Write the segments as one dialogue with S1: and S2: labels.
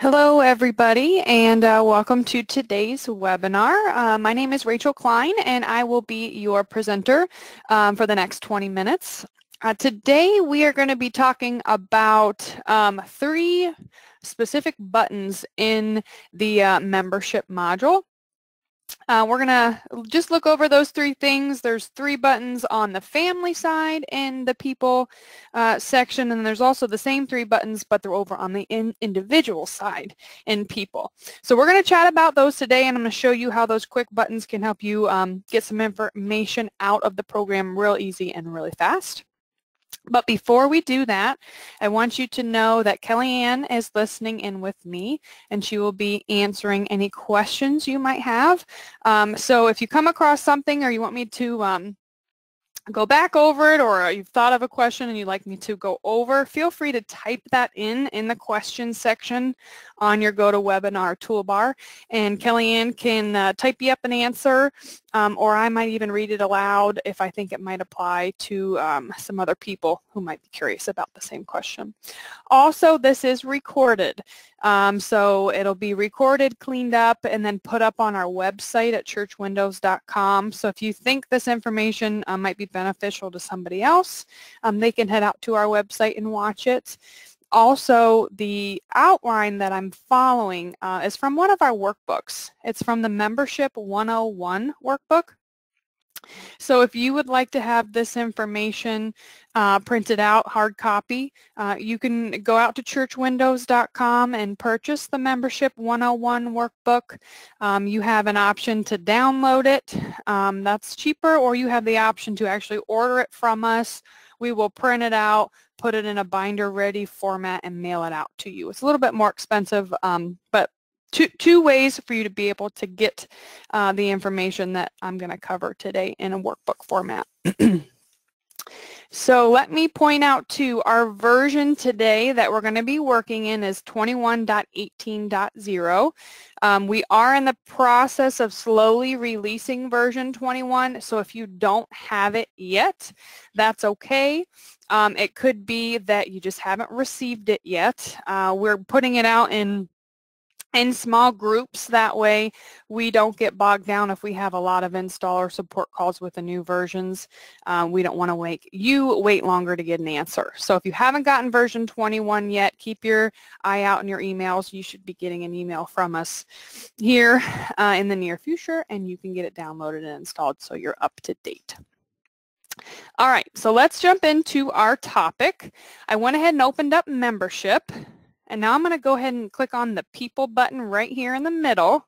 S1: Hello everybody and uh, welcome to today's webinar. Uh, my name is Rachel Klein and I will be your presenter um, for the next 20 minutes. Uh, today we are going to be talking about um, three specific buttons in the uh, membership module. Uh, we're going to just look over those three things. There's three buttons on the family side in the people uh, section, and there's also the same three buttons, but they're over on the in individual side in people. So we're going to chat about those today, and I'm going to show you how those quick buttons can help you um, get some information out of the program real easy and really fast. But before we do that, I want you to know that Kellyanne is listening in with me and she will be answering any questions you might have. Um, so if you come across something or you want me to um, go back over it or you've thought of a question and you'd like me to go over, feel free to type that in in the questions section on your GoToWebinar toolbar and Kellyanne can uh, type you up an answer um, or I might even read it aloud if I think it might apply to um, some other people who might be curious about the same question. Also, this is recorded. Um, so it'll be recorded, cleaned up, and then put up on our website at churchwindows.com. So if you think this information uh, might be beneficial to somebody else, um, they can head out to our website and watch it. Also, the outline that I'm following uh, is from one of our workbooks. It's from the Membership 101 workbook. So if you would like to have this information uh, printed out, hard copy, uh, you can go out to churchwindows.com and purchase the Membership 101 workbook. Um, you have an option to download it. Um, that's cheaper, or you have the option to actually order it from us. We will print it out, put it in a binder ready format, and mail it out to you. It's a little bit more expensive, um, but two, two ways for you to be able to get uh, the information that I'm going to cover today in a workbook format. so let me point out to our version today that we're going to be working in is 21.18.0. Um, we are in the process of slowly releasing version 21, so if you don't have it yet, that's okay. Um, it could be that you just haven't received it yet. Uh, we're putting it out in in small groups. That way we don't get bogged down if we have a lot of installer support calls with the new versions. Uh, we don't want to wait you wait longer to get an answer. So if you haven't gotten version 21 yet, keep your eye out in your emails. You should be getting an email from us here uh, in the near future and you can get it downloaded and installed so you're up to date. All right, so let's jump into our topic. I went ahead and opened up membership. And now I'm going to go ahead and click on the people button right here in the middle.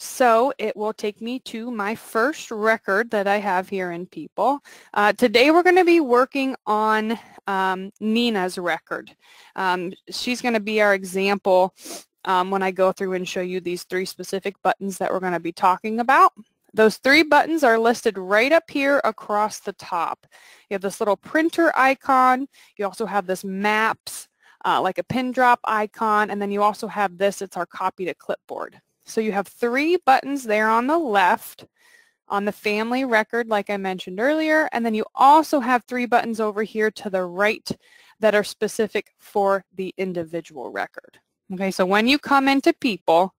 S1: So it will take me to my first record that I have here in people. Uh, today we're going to be working on um, Nina's record. Um, she's going to be our example um, when I go through and show you these three specific buttons that we're going to be talking about. Those three buttons are listed right up here across the top. You have this little printer icon. You also have this maps uh, like a pin drop icon, and then you also have this, it's our copy to clipboard. So you have three buttons there on the left on the family record like I mentioned earlier, and then you also have three buttons over here to the right that are specific for the individual record. Okay, so when you come into people,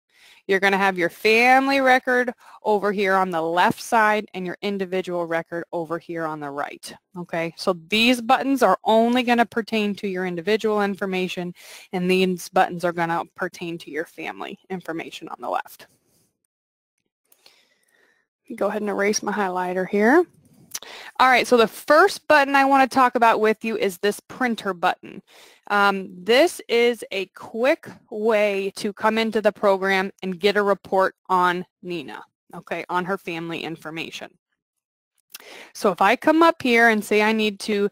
S1: you're going to have your family record over here on the left side and your individual record over here on the right. Okay, so these buttons are only going to pertain to your individual information and these buttons are going to pertain to your family information on the left. Go ahead and erase my highlighter here. All right, so the first button I want to talk about with you is this printer button. Um, this is a quick way to come into the program and get a report on Nina, okay, on her family information. So if I come up here and say I need to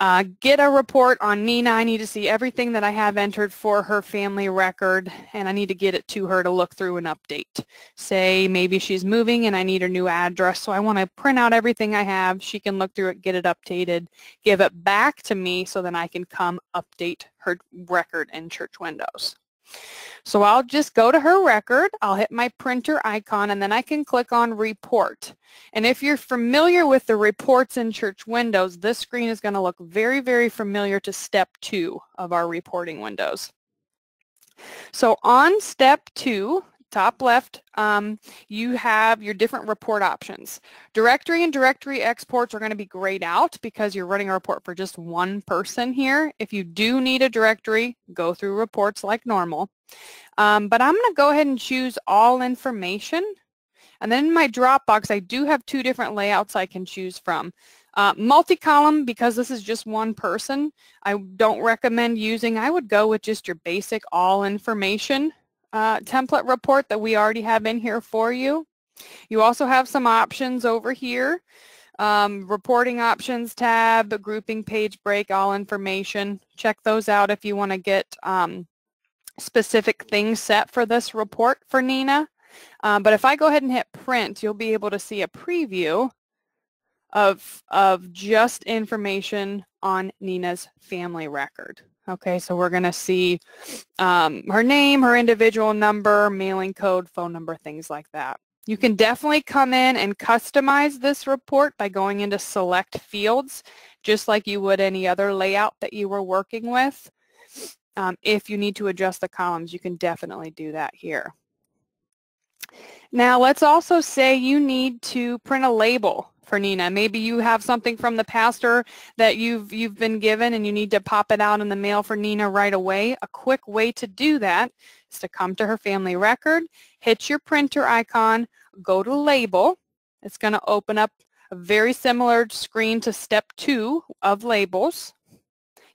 S1: uh, get a report on Nina. I need to see everything that I have entered for her family record and I need to get it to her to look through and update. Say maybe she's moving and I need her new address so I want to print out everything I have. She can look through it, get it updated, give it back to me so then I can come update her record in Church Windows. So I'll just go to her record, I'll hit my printer icon, and then I can click on report. And if you're familiar with the reports in Church Windows, this screen is going to look very, very familiar to step two of our reporting windows. So on step two, top left, um, you have your different report options. Directory and directory exports are going to be grayed out because you're running a report for just one person here. If you do need a directory, go through reports like normal. Um, but I'm going to go ahead and choose all information. And then in my Dropbox, I do have two different layouts I can choose from. Uh, multi-column, because this is just one person, I don't recommend using. I would go with just your basic all information uh, template report that we already have in here for you. You also have some options over here. Um, reporting options tab, grouping page break, all information. Check those out if you want to get um, specific things set for this report for Nina. Um, but if I go ahead and hit print, you'll be able to see a preview of, of just information on Nina's family record. Okay, so we're going to see um, her name, her individual number, mailing code, phone number, things like that. You can definitely come in and customize this report by going into select fields, just like you would any other layout that you were working with. Um, if you need to adjust the columns, you can definitely do that here. Now let's also say you need to print a label for Nina. Maybe you have something from the pastor that you've you've been given and you need to pop it out in the mail for Nina right away. A quick way to do that is to come to her family record, hit your printer icon, go to label. It's going to open up a very similar screen to step two of labels.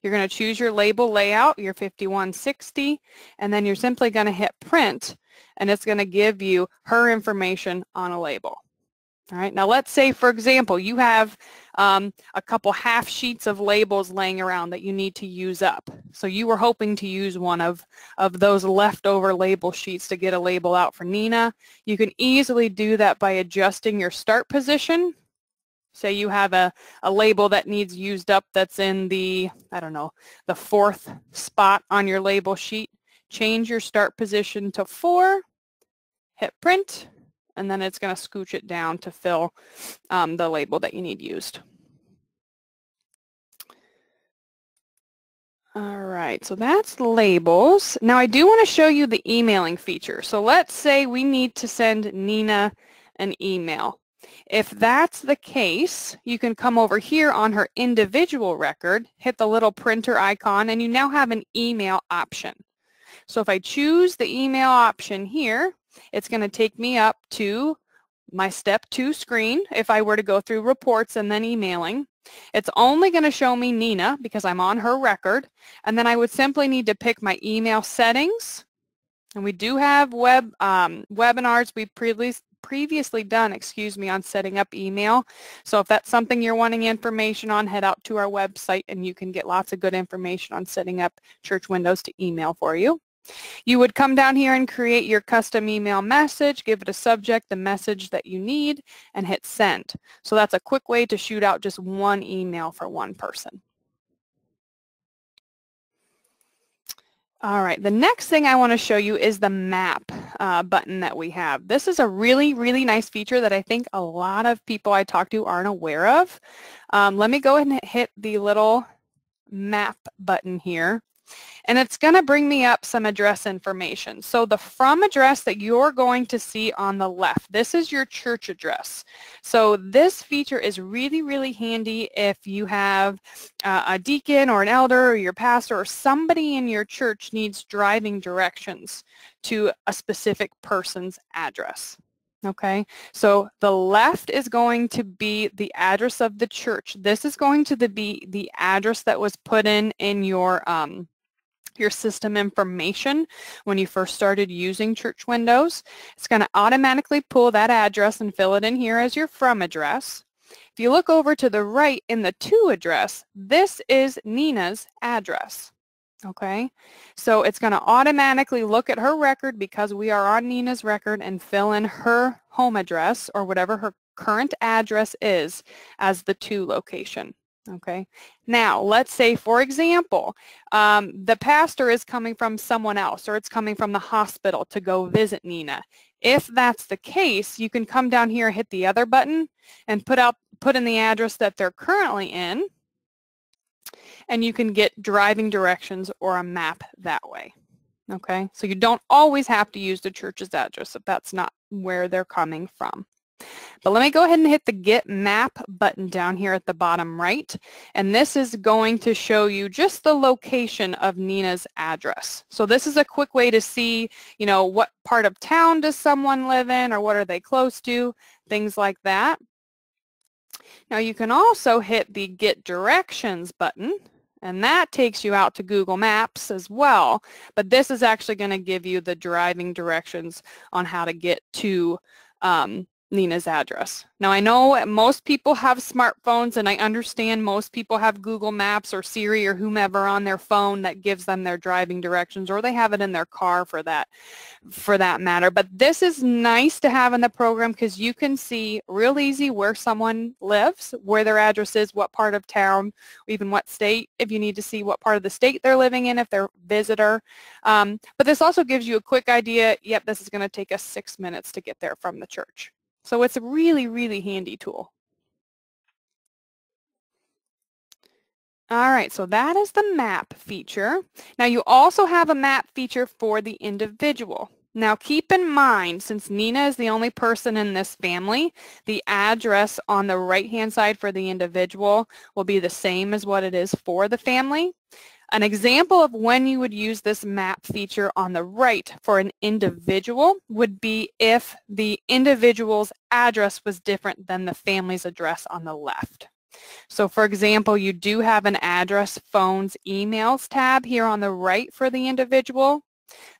S1: You're going to choose your label layout, your 5160, and then you're simply going to hit print and it's going to give you her information on a label. All right, now let's say, for example, you have um, a couple half sheets of labels laying around that you need to use up. So you were hoping to use one of, of those leftover label sheets to get a label out for Nina. You can easily do that by adjusting your start position. Say you have a, a label that needs used up that's in the, I don't know, the fourth spot on your label sheet. Change your start position to 4, hit print, and then it's going to scooch it down to fill um, the label that you need used. All right, so that's labels. Now I do want to show you the emailing feature. So let's say we need to send Nina an email. If that's the case, you can come over here on her individual record, hit the little printer icon, and you now have an email option. So if I choose the email option here, it's going to take me up to my step two screen if I were to go through reports and then emailing. It's only going to show me Nina because I'm on her record. And then I would simply need to pick my email settings. And we do have web um, webinars we previously previously done, excuse me, on setting up email. So if that's something you're wanting information on, head out to our website and you can get lots of good information on setting up church windows to email for you. You would come down here and create your custom email message, give it a subject, the message that you need, and hit send. So that's a quick way to shoot out just one email for one person. All right, the next thing I want to show you is the map uh, button that we have. This is a really, really nice feature that I think a lot of people I talk to aren't aware of. Um, let me go ahead and hit the little map button here and it's going to bring me up some address information. So the from address that you're going to see on the left, this is your church address. So this feature is really, really handy if you have uh, a deacon or an elder or your pastor or somebody in your church needs driving directions to a specific person's address. Okay, so the left is going to be the address of the church. This is going to be the address that was put in in your um, your system information when you first started using Church Windows. It's going to automatically pull that address and fill it in here as your from address. If you look over to the right in the to address, this is Nina's address. Okay, so it's going to automatically look at her record because we are on Nina's record and fill in her home address or whatever her current address is as the to location. Okay. Now, let's say, for example, um, the pastor is coming from someone else or it's coming from the hospital to go visit Nina. If that's the case, you can come down here, hit the other button, and put out put in the address that they're currently in, and you can get driving directions or a map that way. Okay, so you don't always have to use the church's address if that's not where they're coming from. But let me go ahead and hit the Get Map button down here at the bottom right. And this is going to show you just the location of Nina's address. So this is a quick way to see, you know, what part of town does someone live in or what are they close to, things like that. Now you can also hit the Get Directions button and that takes you out to Google Maps as well. But this is actually going to give you the driving directions on how to get to um, Nina's address. Now I know most people have smartphones and I understand most people have Google Maps or Siri or whomever on their phone that gives them their driving directions or they have it in their car for that for that matter. But this is nice to have in the program because you can see real easy where someone lives, where their address is, what part of town, even what state if you need to see what part of the state they're living in if they're a visitor. Um, but this also gives you a quick idea, yep, this is going to take us six minutes to get there from the church. So it's a really, really handy tool. All right, so that is the map feature. Now you also have a map feature for the individual. Now keep in mind, since Nina is the only person in this family, the address on the right-hand side for the individual will be the same as what it is for the family. An example of when you would use this map feature on the right for an individual would be if the individual's address was different than the family's address on the left. So for example, you do have an address, phones, emails tab here on the right for the individual.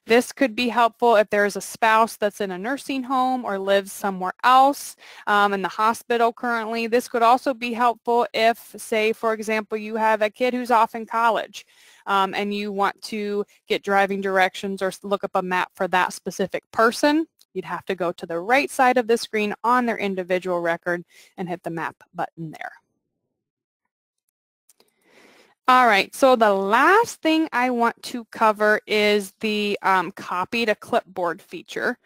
S1: This could be helpful if there's a spouse that's in a nursing home or lives somewhere else um, in the hospital currently. This could also be helpful if, say, for example, you have a kid who's off in college um, and you want to get driving directions or look up a map for that specific person. You'd have to go to the right side of the screen on their individual record and hit the map button there. All right, so the last thing I want to cover is the um, copy to clipboard feature.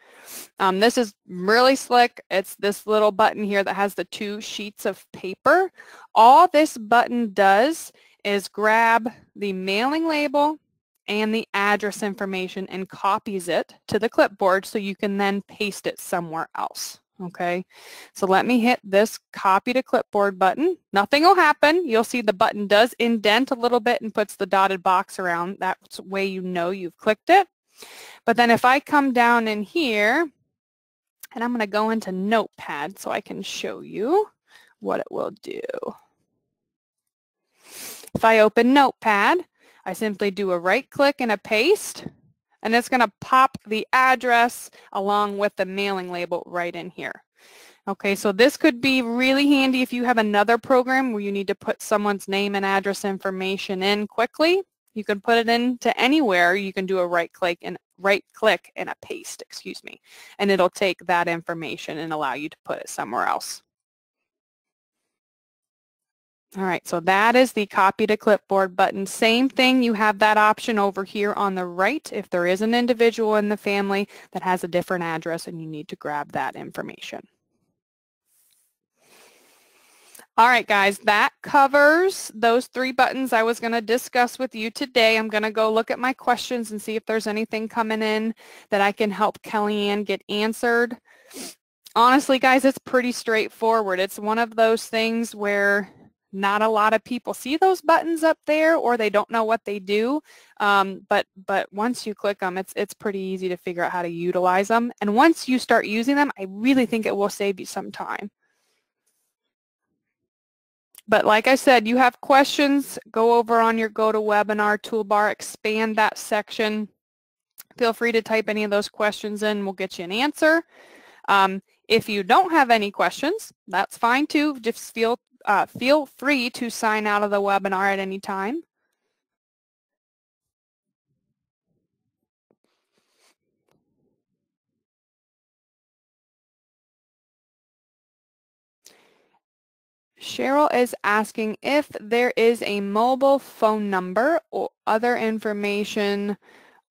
S1: Um, this is really slick. It's this little button here that has the two sheets of paper. All this button does is grab the mailing label and the address information and copies it to the clipboard so you can then paste it somewhere else okay? So let me hit this copy to clipboard button. Nothing will happen. You'll see the button does indent a little bit and puts the dotted box around. That's way you know you've clicked it. But then if I come down in here, and I'm going to go into Notepad so I can show you what it will do. If I open Notepad, I simply do a right click and a paste and it's going to pop the address along with the mailing label right in here. Okay, so this could be really handy if you have another program where you need to put someone's name and address information in quickly. You can put it into anywhere. You can do a right click and right click and a paste, excuse me, and it'll take that information and allow you to put it somewhere else. All right, so that is the copy to clipboard button. Same thing, you have that option over here on the right if there is an individual in the family that has a different address and you need to grab that information. All right, guys, that covers those three buttons I was going to discuss with you today. I'm going to go look at my questions and see if there's anything coming in that I can help Kellyanne get answered. Honestly, guys, it's pretty straightforward. It's one of those things where not a lot of people see those buttons up there or they don't know what they do. Um, but, but once you click them, it's, it's pretty easy to figure out how to utilize them. And once you start using them, I really think it will save you some time. But like I said, you have questions, go over on your GoToWebinar toolbar, expand that section. Feel free to type any of those questions in. We'll get you an answer. Um, if you don't have any questions, that's fine too. Just feel uh, feel free to sign out of the webinar at any time. Cheryl is asking if there is a mobile phone number or other information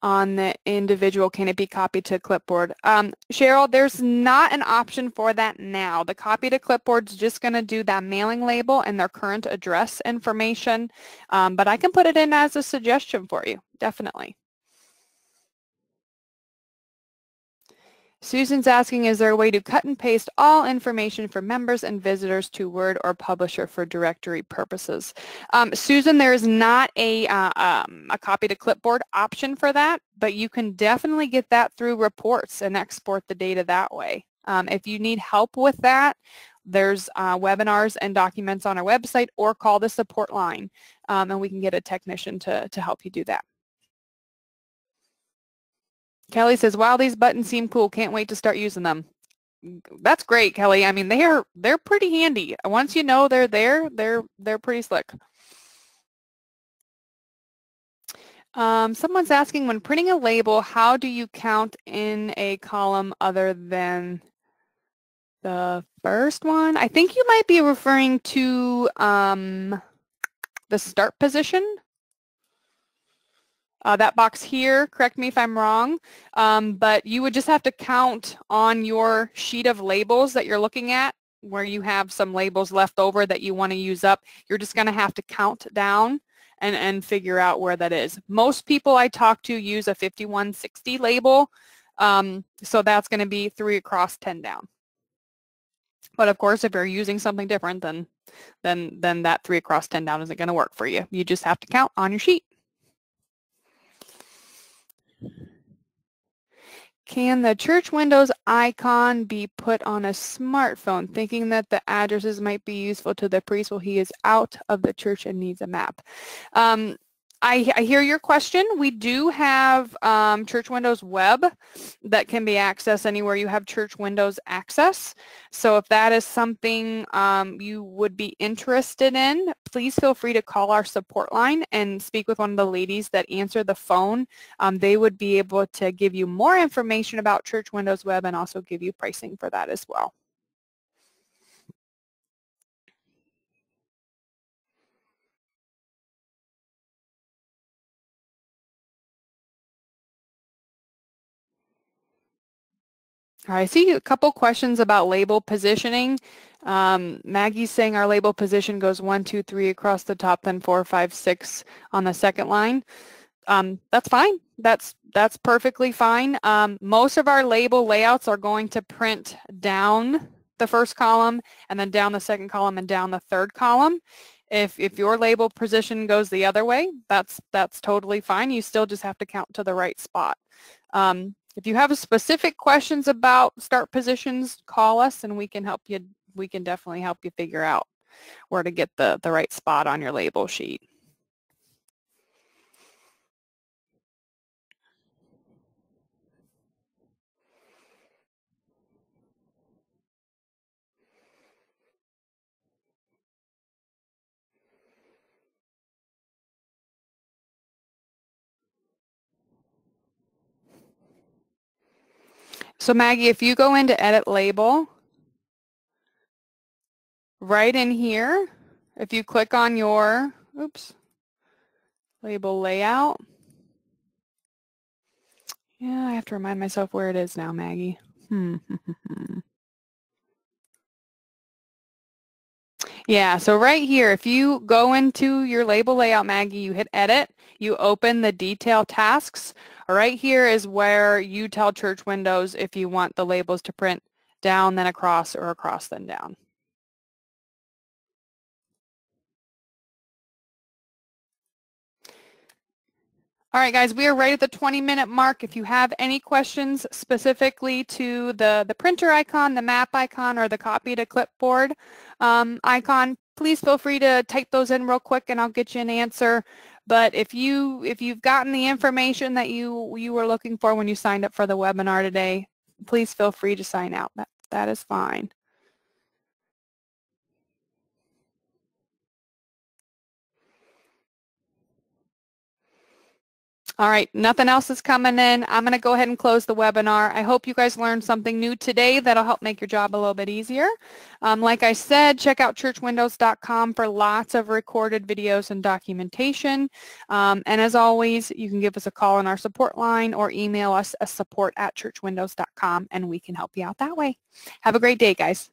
S1: on the individual, can it be copied to clipboard? Um, Cheryl, there's not an option for that now. The copy to clipboard is just going to do that mailing label and their current address information, um, but I can put it in as a suggestion for you, definitely. Susan's asking, is there a way to cut and paste all information for members and visitors to Word or Publisher for directory purposes? Um, Susan, there is not a, uh, um, a copy to clipboard option for that, but you can definitely get that through reports and export the data that way. Um, if you need help with that, there's uh, webinars and documents on our website or call the support line um, and we can get a technician to, to help you do that. Kelly says, wow, these buttons seem cool. Can't wait to start using them. That's great, Kelly. I mean, they are, they're pretty handy. Once you know they're there, they're, they're pretty slick. Um, someone's asking, when printing a label, how do you count in a column other than the first one? I think you might be referring to um, the start position. Uh, that box here, correct me if I'm wrong, um, but you would just have to count on your sheet of labels that you're looking at where you have some labels left over that you want to use up. You're just going to have to count down and, and figure out where that is. Most people I talk to use a 5160 label, um, so that's going to be 3 across 10 down. But of course, if you're using something different, then, then, then that 3 across 10 down isn't going to work for you. You just have to count on your sheet. Can the church windows icon be put on a smartphone, thinking that the addresses might be useful to the priest while he is out of the church and needs a map? Um, I, I, hear your question. We do have um, Church Windows Web that can be accessed anywhere you have Church Windows access. So if that is something um, you would be interested in, please feel free to call our support line and speak with one of the ladies that answer the phone. Um, they would be able to give you more information about Church Windows Web and also give you pricing for that as well. I see a couple questions about label positioning. Um, Maggie's saying our label position goes one, two, three across the top, then four, five, six on the second line. Um, that's fine. That's that's perfectly fine. Um, most of our label layouts are going to print down the first column and then down the second column and down the third column. If, if your label position goes the other way, that's, that's totally fine. You still just have to count to the right spot. Um, if you have specific questions about start positions, call us and we can help you. We can definitely help you figure out where to get the, the right spot on your label sheet. So Maggie, if you go into edit label, right in here, if you click on your, oops, label layout, yeah, I have to remind myself where it is now, Maggie. Hmm. Yeah, so right here, if you go into your label layout, Maggie, you hit edit, you open the detail tasks. Right here is where you tell Church Windows if you want the labels to print down, then across, or across, then down. All right, guys, we are right at the 20-minute mark. If you have any questions specifically to the, the printer icon, the map icon, or the copy to clipboard um, icon, please feel free to type those in real quick and I'll get you an answer. But if you if you've gotten the information that you you were looking for when you signed up for the webinar today, please feel free to sign out. That that is fine. All right, nothing else is coming in. I'm going to go ahead and close the webinar. I hope you guys learned something new today that'll help make your job a little bit easier. Um, like I said, check out churchwindows.com for lots of recorded videos and documentation. Um, and as always, you can give us a call on our support line or email us at support at churchwindows.com and we can help you out that way. Have a great day, guys.